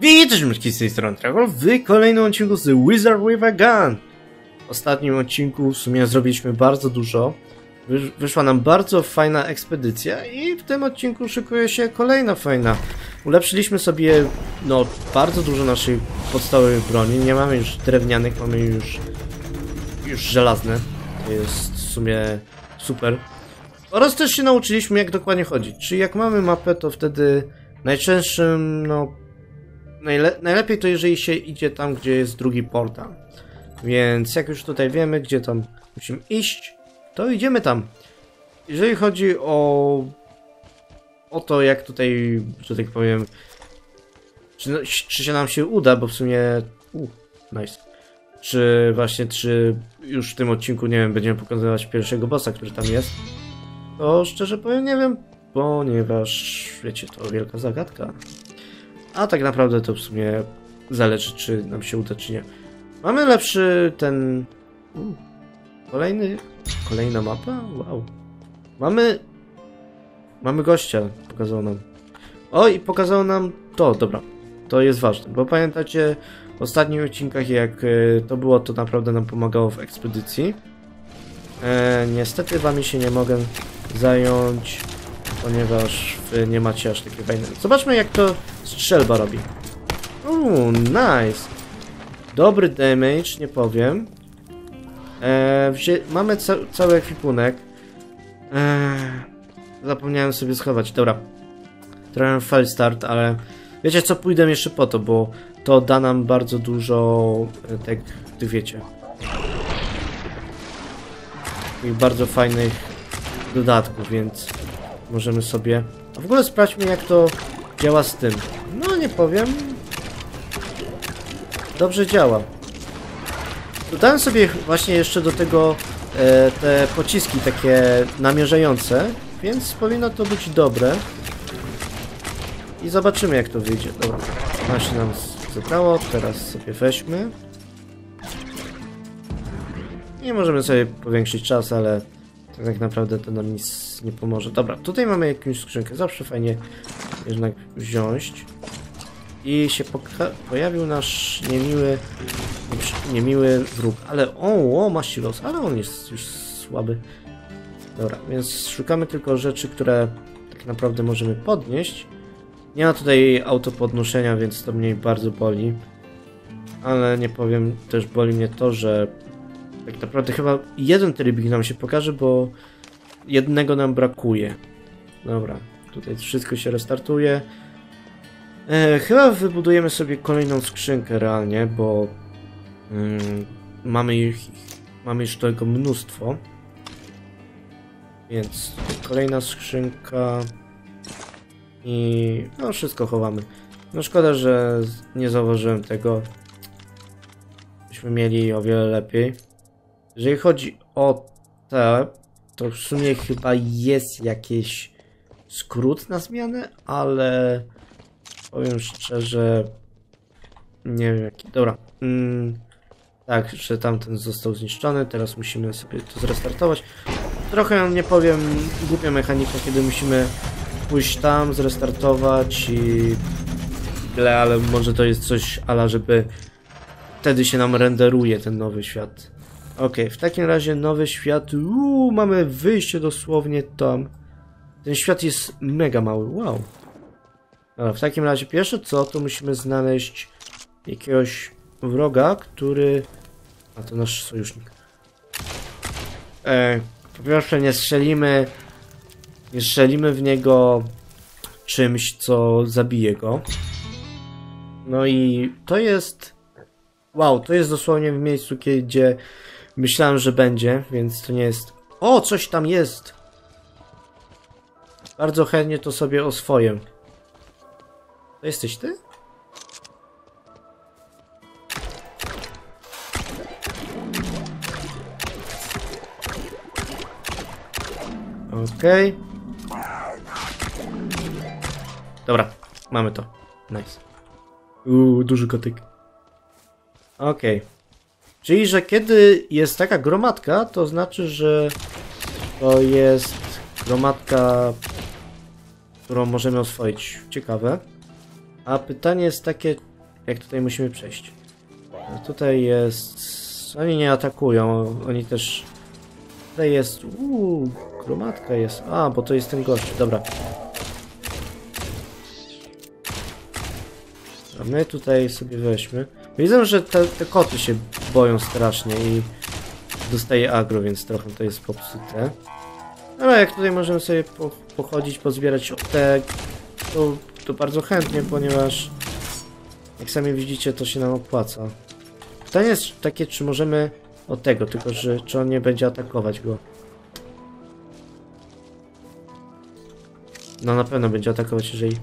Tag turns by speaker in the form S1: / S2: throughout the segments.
S1: Witajcie z tej strony Trevor w kolejnym odcinku z Wizard with a Gun. W ostatnim odcinku w sumie zrobiliśmy bardzo dużo. Wysz wyszła nam bardzo fajna ekspedycja i w tym odcinku szykuje się kolejna fajna. Ulepszyliśmy sobie no bardzo dużo naszej podstawowej broni. Nie mamy już drewnianych, mamy już już żelazne. To jest w sumie super. Oraz też się nauczyliśmy jak dokładnie chodzić. Czyli jak mamy mapę, to wtedy najczęstszym no Najle najlepiej to jeżeli się idzie tam, gdzie jest drugi portal. Więc jak już tutaj wiemy, gdzie tam musimy iść, to idziemy tam. Jeżeli chodzi o o to, jak tutaj, że tak powiem, czy, czy się nam się uda, bo w sumie, uh, nice. Czy właśnie, czy już w tym odcinku, nie wiem, będziemy pokazywać pierwszego bossa, który tam jest, to szczerze powiem, nie wiem, ponieważ, wiecie, to wielka zagadka. A tak naprawdę to w sumie zależy, czy nam się uda, czy nie. Mamy lepszy ten... Kolejny... Kolejna mapa? Wow. Mamy... Mamy gościa, pokazał nam. O, i pokazał nam to, dobra. To jest ważne, bo pamiętacie w ostatnich odcinkach, jak e, to było, to naprawdę nam pomagało w ekspedycji. E, niestety wami się nie mogę zająć, ponieważ wy nie macie aż takiej fajne. Zobaczmy jak to strzelba robi. Uuu, nice. Dobry damage, nie powiem. Eee, mamy ca cały ekwipunek. Eee, zapomniałem sobie schować, dobra. Trochę fail start, ale wiecie co, pójdę jeszcze po to, bo to da nam bardzo dużo, e, tak, ty wiecie. Takich bardzo fajnych dodatków, więc możemy sobie... A w ogóle sprawdźmy jak to działa z tym. No nie powiem. Dobrze działa. Dodałem sobie właśnie jeszcze do tego e, te pociski takie namierzające, więc powinno to być dobre. I zobaczymy jak to wyjdzie. Dobra, właśnie nam zebrało, teraz sobie weźmy. Nie możemy sobie powiększyć czas, ale tak naprawdę to nam nic nie pomoże. Dobra, tutaj mamy jakąś skrzynkę. Zawsze fajnie jednak wziąć. I się pojawił nasz niemiły niemiły wróg. Ale o, o ma silos, ale on jest już słaby. Dobra, więc szukamy tylko rzeczy, które tak naprawdę możemy podnieść. Nie ma tutaj autopodnoszenia, więc to mnie bardzo boli. Ale nie powiem, też boli mnie to, że tak naprawdę chyba jeden trybik nam się pokaże, bo jednego nam brakuje. Dobra, tutaj wszystko się restartuje. E, chyba wybudujemy sobie kolejną skrzynkę realnie, bo mm, mamy, ich, mamy już tego mnóstwo. Więc kolejna skrzynka i no wszystko chowamy. No szkoda, że nie zauważyłem tego. Byśmy mieli o wiele lepiej. Jeżeli chodzi o te, to w sumie chyba jest jakiś skrót na zmianę, ale powiem szczerze, nie wiem jaki. Dobra. Mm, tak, że tamten został zniszczony, teraz musimy sobie to zrestartować. Trochę, nie powiem, głupia mechanika, kiedy musimy pójść tam, zrestartować i tyle, ale może to jest coś ala, żeby wtedy się nam renderuje ten nowy świat. Ok, w takim razie nowy świat. Uuu, mamy wyjście dosłownie tam. Ten świat jest mega mały, wow. Dobra, w takim razie pierwsze co, to musimy znaleźć jakiegoś wroga, który... A to nasz sojusznik. E, po pierwsze nie strzelimy... Nie strzelimy w niego czymś, co zabije go. No i to jest... Wow, to jest dosłownie w miejscu, gdzie Myślałem, że będzie, więc to nie jest... O, coś tam jest! Bardzo chętnie to sobie oswoję. To jesteś ty? Okej. Okay. Dobra, mamy to. Nice. Uuu, duży kotyk. Okej. Okay. Czyli, że kiedy jest taka gromadka, to znaczy, że to jest gromadka, którą możemy oswoić. Ciekawe. A pytanie jest takie, jak tutaj musimy przejść. No tutaj jest... Oni nie atakują, oni też... Tutaj jest... Uuu, gromadka jest. A, bo to jest ten gość, dobra. A my tutaj sobie weźmy. Widzę, że te, te koty się boją strasznie i dostaje agro, więc trochę to jest popsute. Ale jak tutaj możemy sobie po, pochodzić, pozbierać te, to, to bardzo chętnie, ponieważ jak sami widzicie, to się nam opłaca. Pytanie jest takie, czy możemy od tego, tylko że czy on nie będzie atakować go. No na pewno będzie atakować, jeżeli...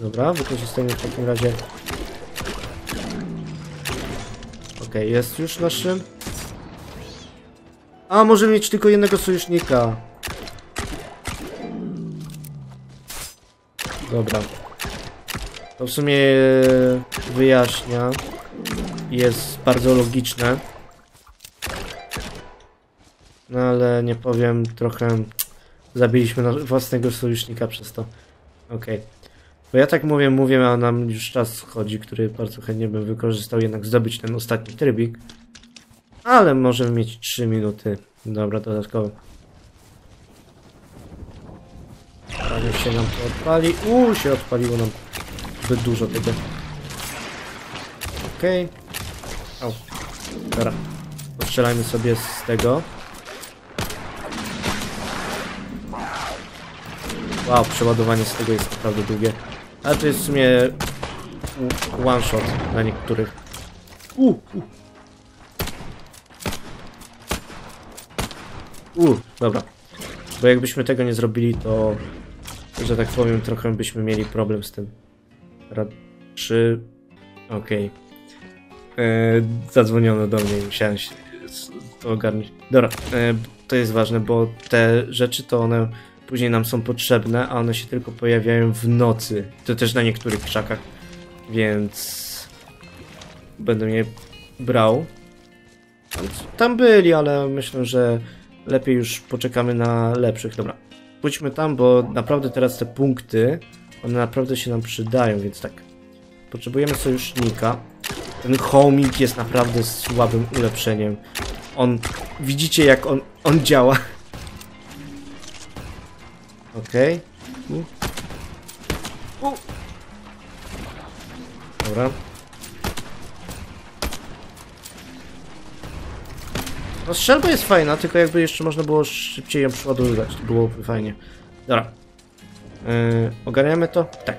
S1: Dobra, wykorzystajmy w takim razie... Okej, jest już naszym. A, może mieć tylko jednego sojusznika. Dobra. To w sumie wyjaśnia. Jest bardzo logiczne. No ale nie powiem, trochę zabiliśmy własnego sojusznika przez to. Okej. Bo ja tak mówię, mówię, a nam już czas chodzi, który bardzo chętnie bym wykorzystał jednak zdobyć ten ostatni trybik. Ale możemy mieć 3 minuty. Dobra, dodatkowo. Prawie się nam to odpali. Uuu, się odpaliło nam zbyt dużo tego. Okej. Okay. Dobra. Postrzelajmy sobie z tego. Wow, przeładowanie z tego jest naprawdę długie. Ale to jest w sumie one shot dla niektórych. U, u. U, dobra. Bo jakbyśmy tego nie zrobili, to że tak powiem, trochę byśmy mieli problem z tym. Rad... Okej. Okay. Zadzwoniono do mnie i musiałem się to ogarnąć. Dobra, e, to jest ważne, bo te rzeczy to one później nam są potrzebne, a one się tylko pojawiają w nocy. To też na niektórych krzakach, więc będę je brał. Tam byli, ale myślę, że lepiej już poczekamy na lepszych. Dobra, pójdźmy tam, bo naprawdę teraz te punkty, one naprawdę się nam przydają, więc tak. Potrzebujemy sojusznika. Ten homing jest naprawdę słabym ulepszeniem. On, widzicie jak on, on działa. Okej. U. Dobra. No strzelba jest fajna, tylko jakby jeszcze można było szybciej ją przeładowywać, to byłoby fajnie. Dobra. Yy, ogarniamy to? Tak.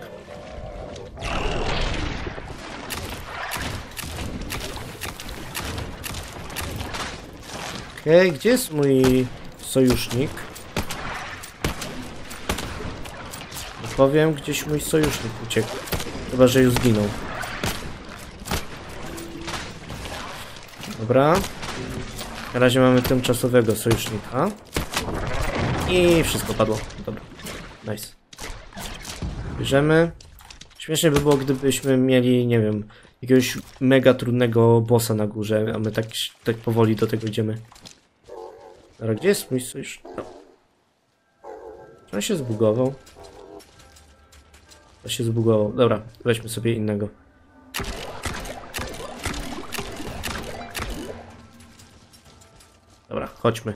S1: Okej, gdzie jest mój sojusznik? Powiem, gdzieś mój sojusznik uciekł. Chyba, że już zginął. Dobra. Na razie mamy tymczasowego sojusznika. I wszystko padło. Dobra. Nice. Bierzemy. Śmiesznie by było, gdybyśmy mieli, nie wiem, jakiegoś mega trudnego bossa na górze, a my tak, tak powoli do tego idziemy. Dobra, gdzie jest mój sojusznik? No. On się zbugował? To się zbugował. Dobra, weźmy sobie innego. Dobra, chodźmy.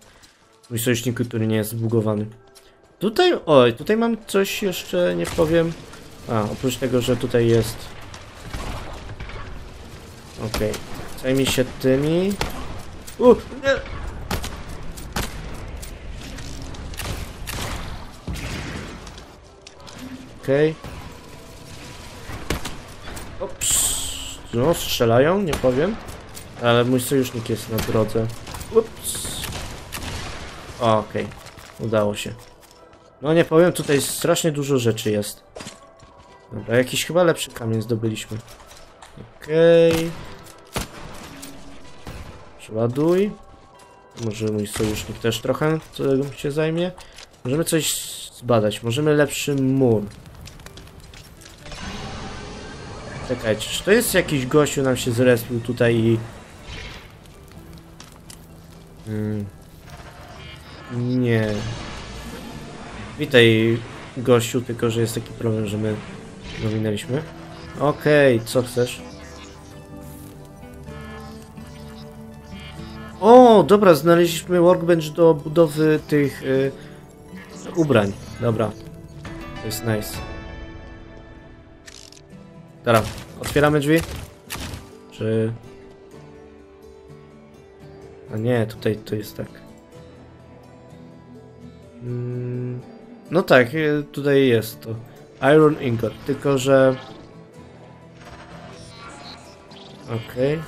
S1: Mój sojusznik, który nie jest zbugowany. Tutaj, oj, tutaj mam coś jeszcze, nie powiem. A, oprócz tego, że tutaj jest... Okej. Zajmij się tymi. U, nie! Okej. Ops. No, strzelają, nie powiem. Ale mój sojusznik jest na drodze. Ups. Okej, udało się. No nie powiem, tutaj strasznie dużo rzeczy jest. Dobra, jakiś chyba lepszy kamień zdobyliśmy. Okej. Przeładuj. Może mój sojusznik też trochę się zajmie. Możemy coś zbadać. Możemy lepszy mur. Czekajcie, czy to jest jakiś gościu nam się zrespił tutaj i... Hmm. Nie. Witaj gościu, tylko że jest taki problem, że my dominęliśmy. Okej, okay, co chcesz? O, dobra, znaleźliśmy workbench do budowy tych y, ubrań. Dobra, to jest nice. Dobra, otwieramy drzwi? Czy... A nie, tutaj to jest tak. Mm, no tak, y, tutaj jest to. Iron Ingot, tylko że... Okej.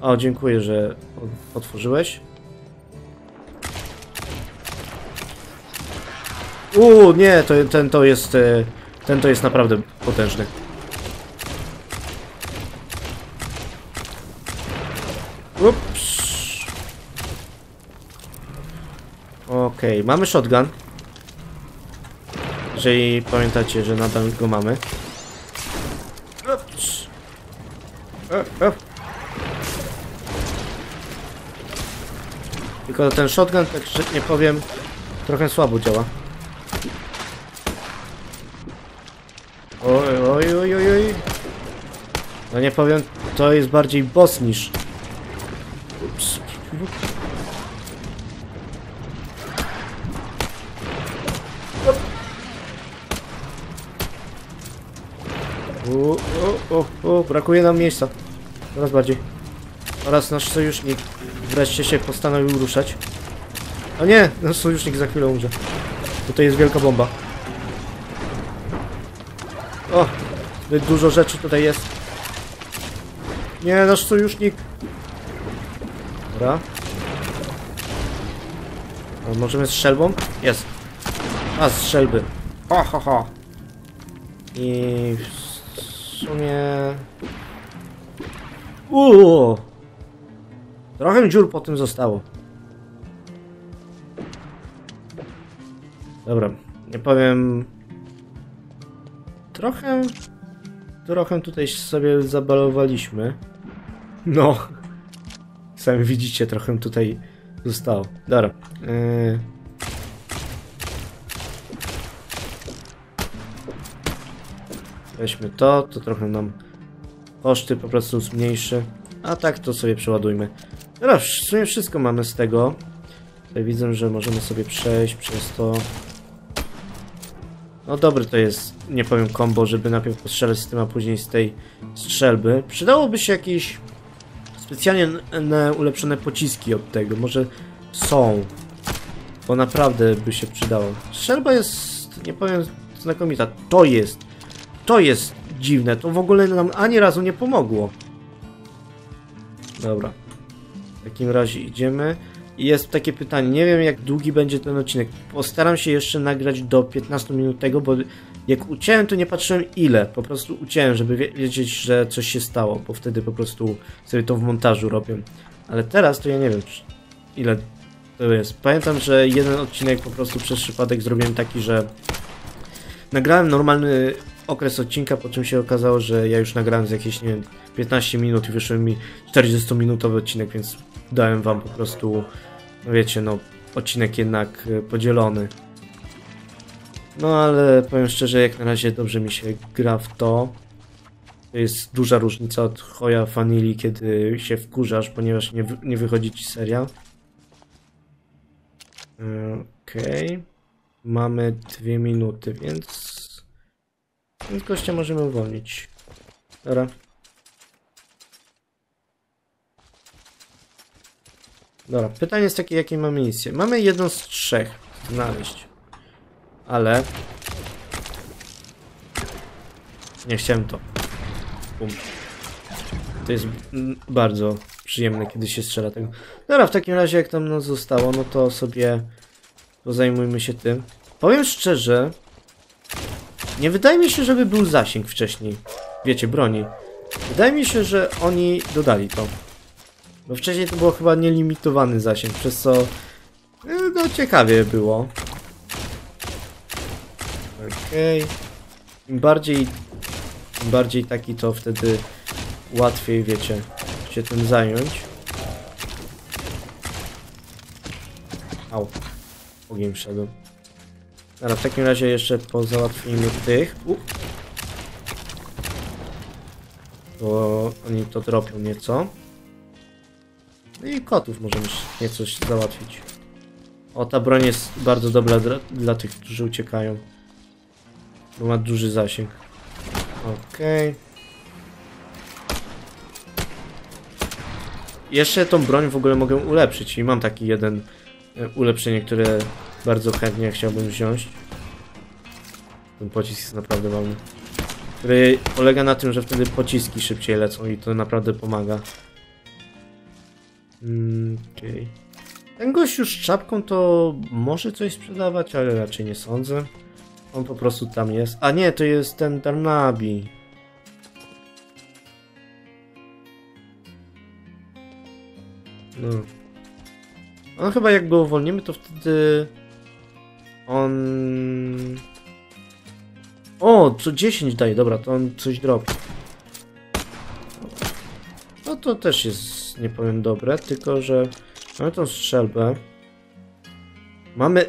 S1: O, dziękuję, że otworzyłeś. Uuu, nie, to, ten to jest... e, Ten to jest naprawdę potężny. Ups. Okej, mamy shotgun. Jeżeli pamiętacie, że nadal go mamy. Ups. E, e. Tylko ten shotgun, tak że nie powiem, trochę słabo działa. Oj, oj, oj, oj, oj. No nie powiem, to jest bardziej boss niż... Ups. O, o, o, o, brakuje nam miejsca. Coraz bardziej. Oraz nasz sojusznik wreszcie się postanowił ruszać. O nie, nasz sojusznik za chwilę umrze. Tutaj jest wielka bomba. O, zbyt dużo rzeczy tutaj jest. Nie, nasz sojusznik. Dobra. A możemy strzelbą? Jest. A, strzelby. Ho, ho, ho. I w sumie... Uuu. Trochę dziur po tym zostało. Dobra, nie powiem... Trochę... Trochę tutaj sobie zabalowaliśmy. No. Sami widzicie, trochę tutaj zostało. Dobra. Yy... Weźmy to, to trochę nam koszty po prostu zmniejszy. A tak to sobie przeładujmy. Dobra, w sumie wszystko mamy z tego. Tutaj widzę, że możemy sobie przejść przez to. No dobry to jest, nie powiem combo, żeby najpierw postrzelać z tym, a później z tej strzelby. Przydałoby się jakieś specjalnie n- ulepszone pociski od tego. Może są. Bo naprawdę by się przydało. Strzelba jest, nie powiem, znakomita. To jest. To jest dziwne. To w ogóle nam ani razu nie pomogło. Dobra. W takim razie idziemy. I jest takie pytanie, nie wiem jak długi będzie ten odcinek. Postaram się jeszcze nagrać do 15 minut tego, bo jak uciąłem, to nie patrzyłem ile. Po prostu uciąłem, żeby wie- wiedzieć, że coś się stało, bo wtedy po prostu sobie to w montażu robię. Ale teraz to ja nie wiem, ile to jest. Pamiętam, że jeden odcinek po prostu przez przypadek zrobiłem taki, że nagrałem normalny okres odcinka, po czym się okazało, że ja już nagrałem z jakieś, nie wiem, 15 minut i wyszły mi 40-minutowy odcinek, więc dałem wam po prostu, no wiecie, no, odcinek jednak e, podzielony. No ale powiem szczerze, jak na razie dobrze mi się gra w to. To jest duża różnica od Hoya Vanilli, kiedy się wkurzasz, ponieważ nie, nie wychodzi ci seria. Okej. Mamy dwie minuty, więc... Więc gościa możemy uwolnić. Dobra. Dobra, pytanie jest takie, jakie mamy misję. Mamy jedną z trzech znaleźć. Ale... Nie chciałem to. Bum. To jest bardzo przyjemne, kiedy się strzela tego. Dobra, w takim razie jak tam nas zostało, no to sobie zajmujmy się tym. Powiem szczerze, nie wydaje mi się, żeby był zasięg wcześniej. Wiecie, broni. Wydaje mi się, że oni dodali to. Bo wcześniej to było chyba nielimitowany zasięg, przez co e, no ciekawie było. Okej. Im bardziej im bardziej taki to wtedy łatwiej, wiecie, się tym zająć. Au. Ogień wszedł. Dobra, w takim razie jeszcze pozałatwimy tych. U. bo oni to dropią nieco. No i kotów możemy nieco załatwić. O, ta broń jest bardzo dobra dla tych, którzy uciekają. Bo ma duży zasięg. Okej. Jeszcze tą broń w ogóle mogę ulepszyć i mam taki jeden e, ulepszenie, które bardzo chętnie chciałbym wziąć. Ten pocisk jest naprawdę ważny. Który polega na tym, że wtedy pociski szybciej lecą i to naprawdę pomaga. Mm, Okej. Ten gościu z czapką to może coś sprzedawać, ale raczej nie sądzę. On po prostu tam jest. A nie, to jest ten Darnabi. No. On chyba jak go uwolnimy, to wtedy... On... O, co 10 daje, dobra, to on coś dropi. No to też jest, nie powiem, dobre, tylko że mamy tą strzelbę. Mamy,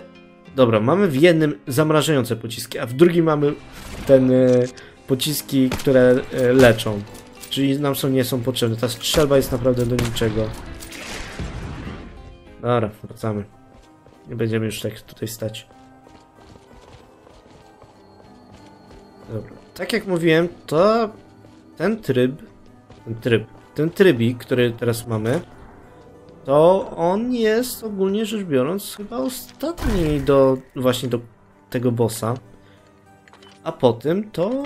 S1: dobra, mamy w jednym zamrażające pociski, a w drugim mamy ten e, pociski, które e, leczą. Czyli nam są, nie są potrzebne. Ta strzelba jest naprawdę do niczego. Dobra, wracamy. Nie będziemy już tak tutaj stać. Dobra. Tak jak mówiłem, to ten tryb, ten tryb, ten trybik, który teraz mamy, to on jest ogólnie rzecz biorąc chyba ostatni do właśnie do tego bossa. A po tym to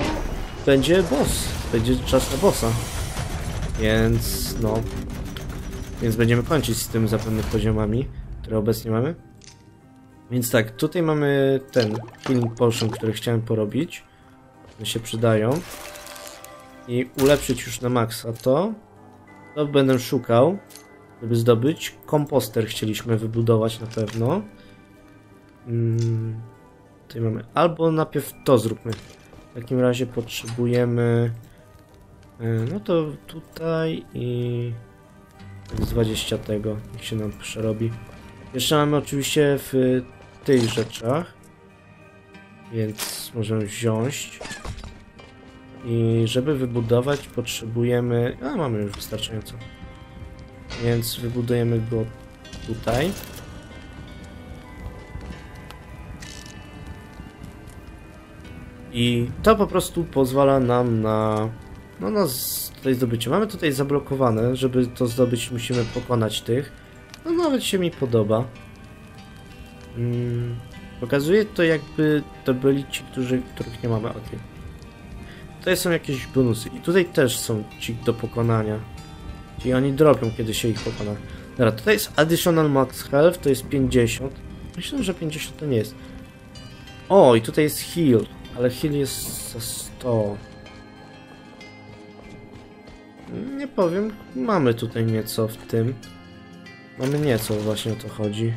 S1: będzie boss. Będzie czas na bossa. Więc no. Więc będziemy kończyć z tym zapewne poziomami, które obecnie mamy. Więc tak, tutaj mamy ten healing potion, który chciałem porobić. One się przydają. I ulepszyć już na maksa to. To będę szukał, żeby zdobyć. Komposter chcieliśmy wybudować na pewno. Mm, tutaj mamy. Albo najpierw to zróbmy. W takim razie potrzebujemy. e, No to tutaj i. Z 20 tego. Niech się nam przerobi. Jeszcze mamy oczywiście w tych rzeczach. Więc możemy wziąć. I żeby wybudować potrzebujemy... A, mamy już wystarczająco. Więc wybudujemy go tutaj. I to po prostu pozwala nam na... No na tutaj zdobycie. Mamy tutaj zablokowane, żeby to zdobyć musimy pokonać tych. No nawet się mi podoba. Mm, pokazuje to jakby to byli ci, którzy, których nie mamy. Okej. Tutaj są jakieś bonusy. I tutaj też są ci do pokonania. Czyli oni dropią, kiedy się ich pokona. Dobra, tutaj jest additional max health, to jest 50. Myślę, że 50 to nie jest. O, i tutaj jest heal, ale heal jest za 100. Nie powiem, mamy tutaj nieco w tym. Mamy nieco, właśnie o to chodzi.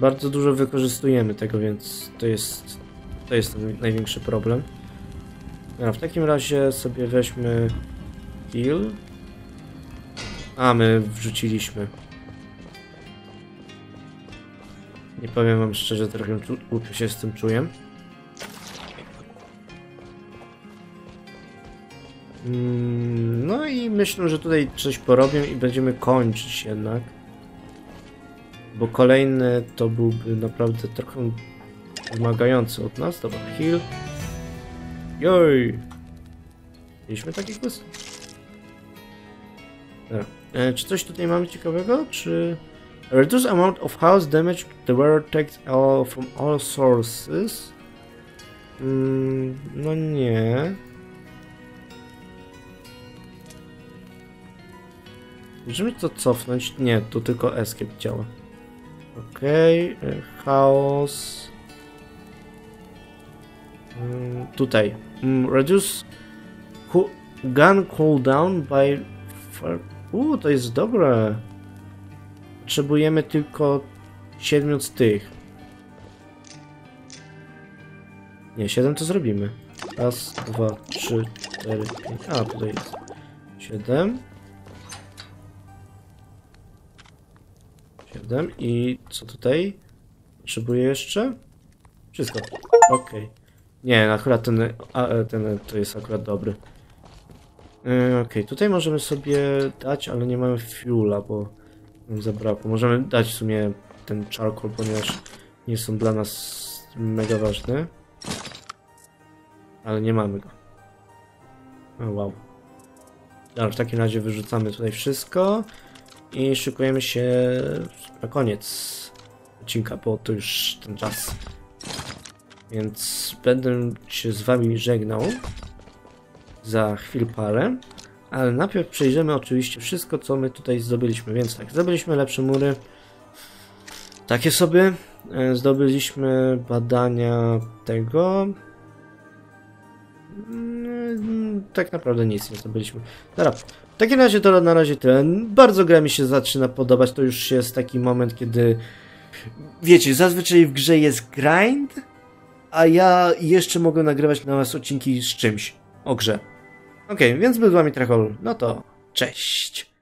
S1: Bardzo dużo wykorzystujemy tego, więc to jest, to jest największy problem. Dobra, w takim razie sobie weźmy heal. A, my wrzuciliśmy. Nie powiem wam szczerze, trochę głupio się z tym czuję. Mm, No i myślę, że tutaj coś porobię i będziemy kończyć jednak. Bo kolejny to byłby naprawdę trochę wymagający od nas. Dobra, heal. Joj! Mieliśmy taki quest? E, czy coś tutaj mamy ciekawego? Czy... Reduce amount of house damage the wearer takes all from all sources. Mm, no nie. Możemy to cofnąć? Nie, to tylko escape działa. Okej, okay. chaos. Mm, tutaj. Mm, reduce gun cooldown by... Uuu, to jest dobre. Potrzebujemy tylko 7 z tych. Nie, 7 to zrobimy. Raz, dwa, trzy, cztery, pięć. A, tutaj jest. 7. 7 i co tutaj? Potrzebuję jeszcze? Wszystko. Okej. Nie, akurat ten, a, ten to jest akurat dobry. Yy, Okej, tutaj możemy sobie dać, ale nie mamy fuela, bo nam zabrakło. Możemy dać w sumie ten charcoal, ponieważ nie są dla nas mega ważne. Ale nie mamy go. Wow. Dobra, w takim razie wyrzucamy tutaj wszystko i szykujemy się na koniec odcinka, bo to już ten czas. Więc będę się z wami żegnał za chwil parę. Ale najpierw przejrzymy oczywiście wszystko, co my tutaj zdobyliśmy. Więc tak, zdobyliśmy lepsze mury. Takie sobie. E, Zdobyliśmy badania tego. Mm, Tak naprawdę nic nie zdobyliśmy. Dobra, w takim razie to na razie tyle. Bardzo gra mi się zaczyna podobać. To już jest taki moment, kiedy. Wiecie, zazwyczaj w grze jest grind, a ja jeszcze mogę nagrywać na was odcinki z czymś o grze. Okej, więc był z wami Trachol. No to cześć.